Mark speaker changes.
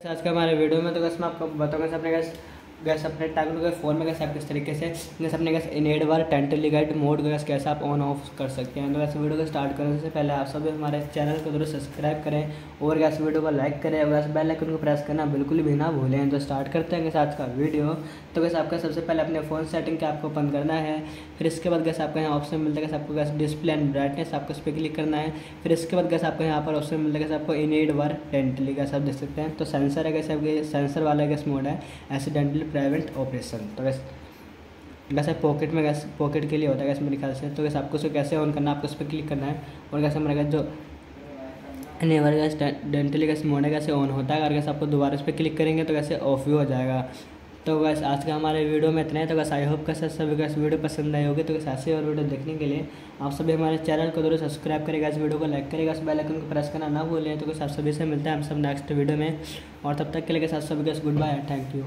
Speaker 1: आज का हमारे वीडियो में तो कैसे मैं आपको बताऊँगा अपने गैस गैस अपने टाइम के फ़ोन में कैसे आप किस तरीके से गैस अपने guys inadvertently guide mode guys कैसे आप ऑन ऑफ़ कर सकते हैं। तो गैस वीडियो को स्टार्ट करने से पहले आप सभी हमारे चैनल को ज़रूर सब्सक्राइब करें और गैस वीडियो को लाइक करें और गैस बेल आइकन को प्रेस करना बिल्कुल भी ना भूलें। तो स्टार्ट करते हैं गैस आज का वीडियो तो गैस आपका सबसे पहले अपने फ़ोन सेटिंग के आपको ओपन करना है। फिर इसके बाद गैस आपको यहाँ ऑप्शन मिलता है, गैस आपको गैस डिस्प्ले एंड ब्राइटनेस आपको इस पर क्लिक करना है। फिर इसके बाद गैस आपको यहाँ पर ऑप्शन मिलता है, गैस आपको इनेड वर टेंटली गैस आप देख सकते हैं। तो सेंसर है, गैस आपके सेंसर वाला गैस मोड है। एक्सीडेंटली प्राइवेट ऑपरेशन तो गैस वैसे पॉकेट में गैस पॉकेट के लिए होता है गैस मेरे ख्याल से तो गैस आपको उसको कैसे ऑन करना है, आपको उस पर क्लिक करना है, और गैस हमारा गैस जो नेवर गैस डेंटली गैस मोड है कैसे ऑन होता है, अगर गैस आपको दोबारा उस पर क्लिक करेंगे तो कैसे ऑफ़ भी हो जाएगा। तो गैस आज का हमारे वीडियो में इतना है तो गैस आई होप कैसे सभी गैस वीडियो पसंद आई होगी तो गैस ऐसे और वीडियो देखने के लिए, आप सभी हमारे चैनल को ज़रूर सब्सक्राइब करेगा इस वीडियो को लाइक करेगा इस बेलाइकन को प्रेस करना ना भूलें तो गैस आप सभी से मिलते हैं हम सब नेक्स्ट वीडियो में, और तब तक के लिए गैस आप सभी guys good bye thank you